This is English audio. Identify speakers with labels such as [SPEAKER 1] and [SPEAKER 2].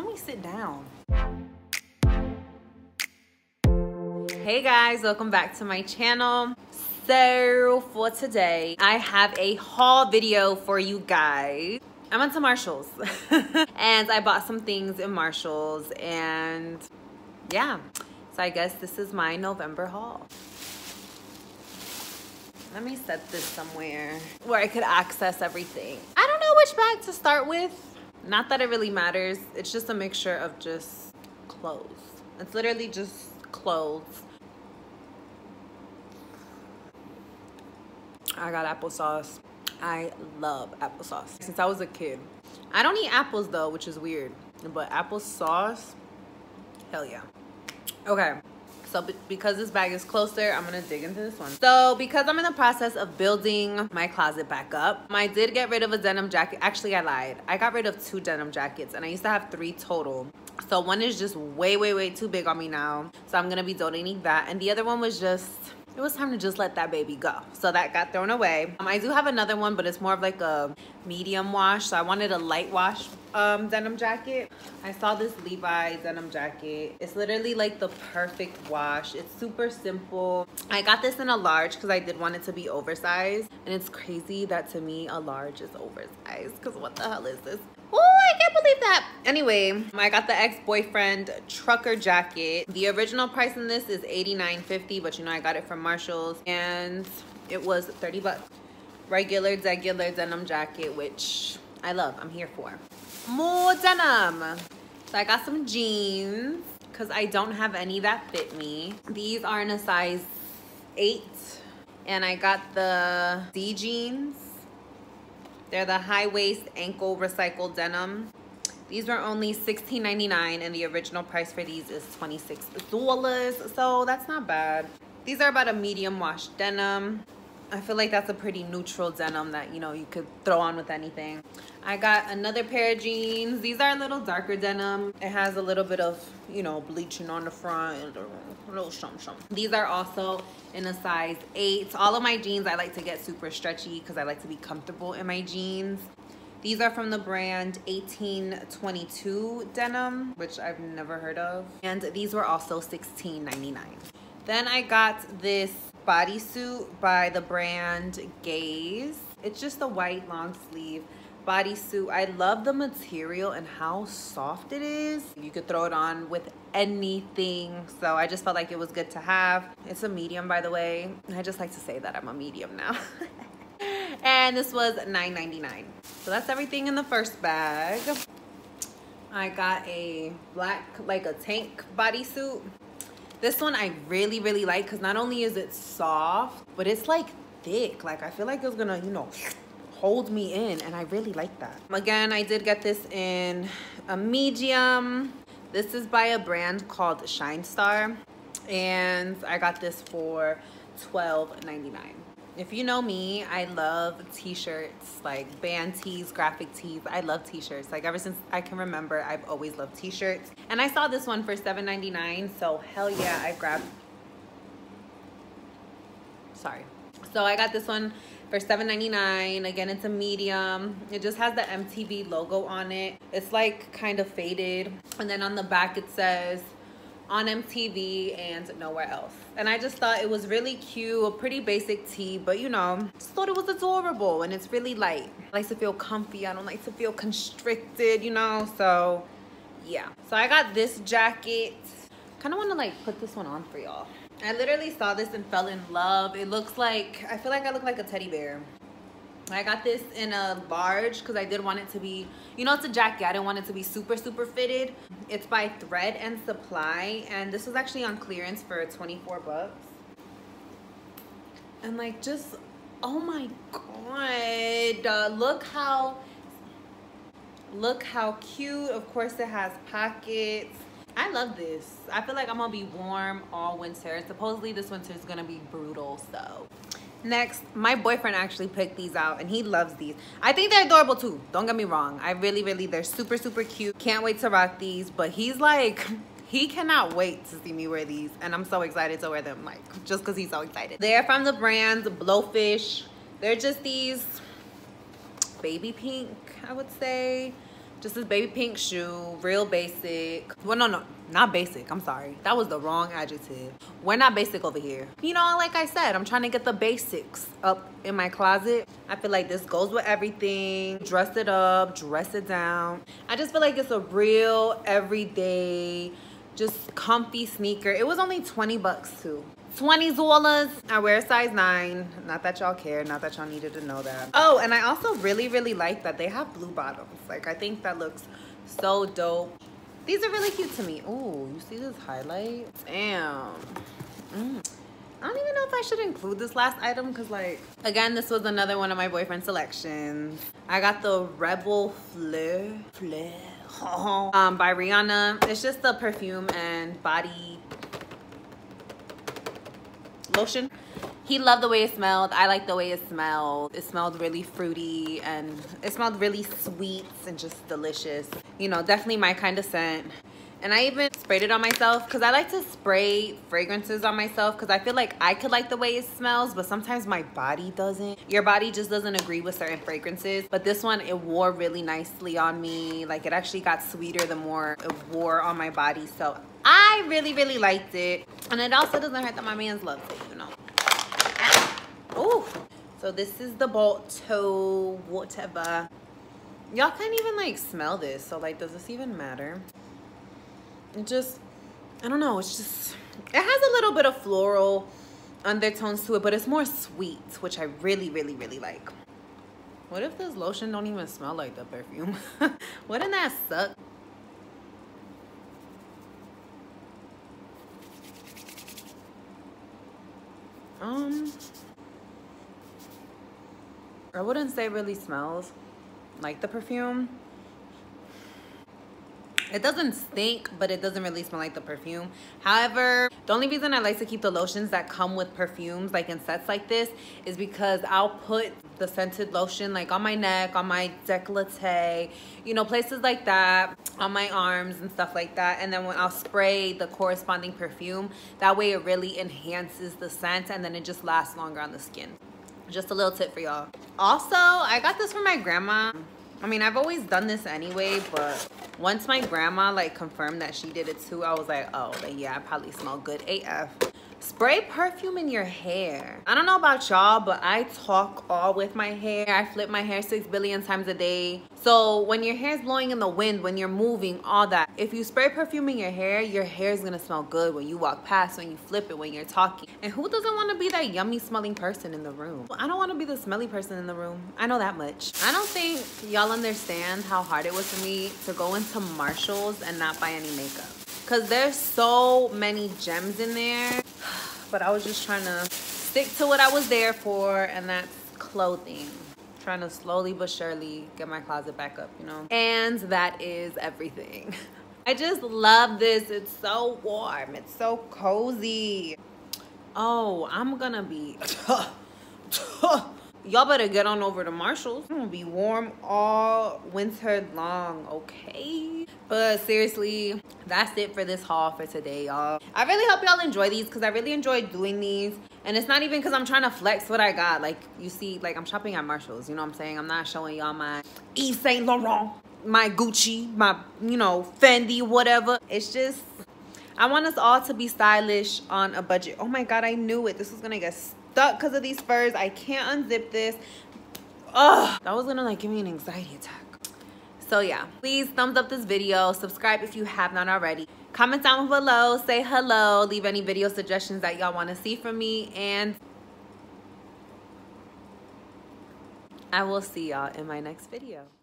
[SPEAKER 1] let me sit down. Hey guys, welcome back to my channel. So for today, I have a haul video for you guys. I went to Marshall's and I bought some things in Marshall's and yeah. So I guess this is my November haul. Let me set this somewhere where I could access everything. I don't know which bag to start with. Not that it really matters. It's just a mixture of just clothes. It's literally just clothes. I got applesauce. I love applesauce since I was a kid. I don't eat apples though, which is weird, but applesauce, hell yeah. Okay, so because this bag is closer, I'm gonna dig into this one. So because I'm in the process of building my closet back up, I did get rid of a denim jacket. Actually, I lied. I got rid of two denim jackets and I used to have three total. So one is just way, way, way too big on me now. So I'm gonna be donating that. And the other one was just it was time to just let that baby go. So that got thrown away. Um, I do have another one, but it's more of like a medium wash. So I wanted a light wash um, denim jacket. I saw this Levi denim jacket. It's literally like the perfect wash. It's super simple. I got this in a large because I did want it to be oversized. And it's crazy that to me, a large is oversized because what the hell is this? I can't believe that. Anyway, I got the ex-boyfriend trucker jacket. The original price in this is $89.50, but you know I got it from Marshall's and it was 30 bucks. Regular, regular denim jacket, which I love. I'm here for. More denim. So I got some jeans because I don't have any that fit me. These are in a size 8 and I got the D jeans they're the high waist ankle recycled denim. These were only $16.99 and the original price for these is $26. So that's not bad. These are about a medium wash denim. I feel like that's a pretty neutral denim that, you know, you could throw on with anything. I got another pair of jeans. These are a little darker denim. It has a little bit of, you know, bleaching on the front and a little shum shum. These are also in a size eight. All of my jeans, I like to get super stretchy because I like to be comfortable in my jeans. These are from the brand 1822 Denim, which I've never heard of. And these were also $16.99. Then I got this bodysuit by the brand Gaze. It's just a white long sleeve bodysuit. I love the material and how soft it is. You could throw it on with anything. So I just felt like it was good to have. It's a medium, by the way. I just like to say that I'm a medium now. and this was $9.99. So that's everything in the first bag. I got a black, like a tank bodysuit. This one I really, really like because not only is it soft, but it's like thick. Like I feel like it's gonna, you know, hold me in and I really like that. Again, I did get this in a medium. This is by a brand called Shine Star and I got this for $12.99. If you know me, I love t-shirts, like band tees, graphic tees. I love t-shirts. Like ever since I can remember, I've always loved t-shirts. And I saw this one for $7.99, so hell yeah, I grabbed. Sorry. So I got this one for $7.99. Again, it's a medium. It just has the MTV logo on it. It's like kind of faded. And then on the back it says on MTV and nowhere else. And I just thought it was really cute, a pretty basic tee, but you know, just thought it was adorable and it's really light. I like to feel comfy, I don't like to feel constricted, you know, so yeah. So I got this jacket. Kind of want to like put this one on for y'all. I literally saw this and fell in love. It looks like, I feel like I look like a teddy bear. I got this in a large because I did want it to be, you know, it's a jacket. I didn't want it to be super, super fitted. It's by Thread and Supply. And this was actually on clearance for 24 bucks. And like just, oh my God. Uh, look how, look how cute. Of course it has pockets. I love this. I feel like I'm gonna be warm all winter. Supposedly this winter is gonna be brutal, so. Next, my boyfriend actually picked these out and he loves these. I think they're adorable too. Don't get me wrong. I really, really, they're super, super cute. Can't wait to rock these, but he's like, he cannot wait to see me wear these and I'm so excited to wear them, like, just cause he's so excited. They're from the brand Blowfish. They're just these baby pink, I would say. Just this baby pink shoe, real basic. Well, no, no, not basic. I'm sorry. That was the wrong adjective. We're not basic over here. You know, like I said, I'm trying to get the basics up in my closet. I feel like this goes with everything. Dress it up, dress it down. I just feel like it's a real everyday, just comfy sneaker. It was only 20 bucks too. 20 dollars i wear a size 9 not that y'all care not that y'all needed to know that. Oh and i also really really like that they have blue bottoms. Like i think that looks so dope. These are really cute to me. Oh you see this highlight? Damn. Mm. I don't even know if I should include this last item because like, again, this was another one of my boyfriend selections. I got the Rebel Fleur, Fleur. Um, by Rihanna. It's just the perfume and body lotion. He loved the way it smelled. I like the way it smelled. It smelled really fruity and it smelled really sweet and just delicious. You know, definitely my kind of scent. And I even sprayed it on myself because I like to spray fragrances on myself because I feel like I could like the way it smells, but sometimes my body doesn't. Your body just doesn't agree with certain fragrances. But this one, it wore really nicely on me. Like it actually got sweeter the more it wore on my body. So I really, really liked it. And it also doesn't hurt that my man's loves it. Oh, so this is the bolt whatever. Y'all can't even like smell this. So like, does this even matter? It just, I don't know. It's just, it has a little bit of floral undertones to it, but it's more sweet, which I really, really, really like. What if this lotion don't even smell like the perfume? Wouldn't that suck? Um, I wouldn't say really smells like the perfume. It doesn't stink, but it doesn't really smell like the perfume. However, the only reason I like to keep the lotions that come with perfumes, like in sets like this, is because I'll put the scented lotion like on my neck, on my decollete, you know, places like that, on my arms and stuff like that. And then when I'll spray the corresponding perfume, that way it really enhances the scent and then it just lasts longer on the skin. Just a little tip for y'all. Also, I got this from my grandma. I mean, I've always done this anyway, but once my grandma like confirmed that she did it too, I was like, oh, like, yeah, I probably smell good AF. Spray perfume in your hair. I don't know about y'all, but I talk all with my hair. I flip my hair six billion times a day. So when your hair is blowing in the wind, when you're moving, all that, if you spray perfume in your hair, your hair is gonna smell good when you walk past, when you flip it, when you're talking. And who doesn't wanna be that yummy smelling person in the room? I don't wanna be the smelly person in the room. I know that much. I don't think y'all understand how hard it was for me to go into Marshall's and not buy any makeup because there's so many gems in there but I was just trying to stick to what I was there for and that's clothing. Trying to slowly but surely get my closet back up you know? And that is everything. I just love this. It's so warm. It's so cozy. Oh I'm gonna be y'all better get on over to Marshall's. I'm gonna be warm all winter long, okay? But seriously, that's it for this haul for today, y'all. I really hope y'all enjoy these because I really enjoyed doing these. And it's not even because I'm trying to flex what I got. Like, you see, like, I'm shopping at Marshall's, you know what I'm saying? I'm not showing y'all my Yves Saint Laurent, my Gucci, my, you know, Fendi, whatever. It's just, I want us all to be stylish on a budget. Oh my God, I knew it. This was gonna get stuck because of these furs. I can't unzip this. Ugh, that was gonna like give me an anxiety attack. So yeah, please thumbs up this video. Subscribe if you have not already. Comment down below, say hello, leave any video suggestions that y'all wanna see from me, and I will see y'all in my next video.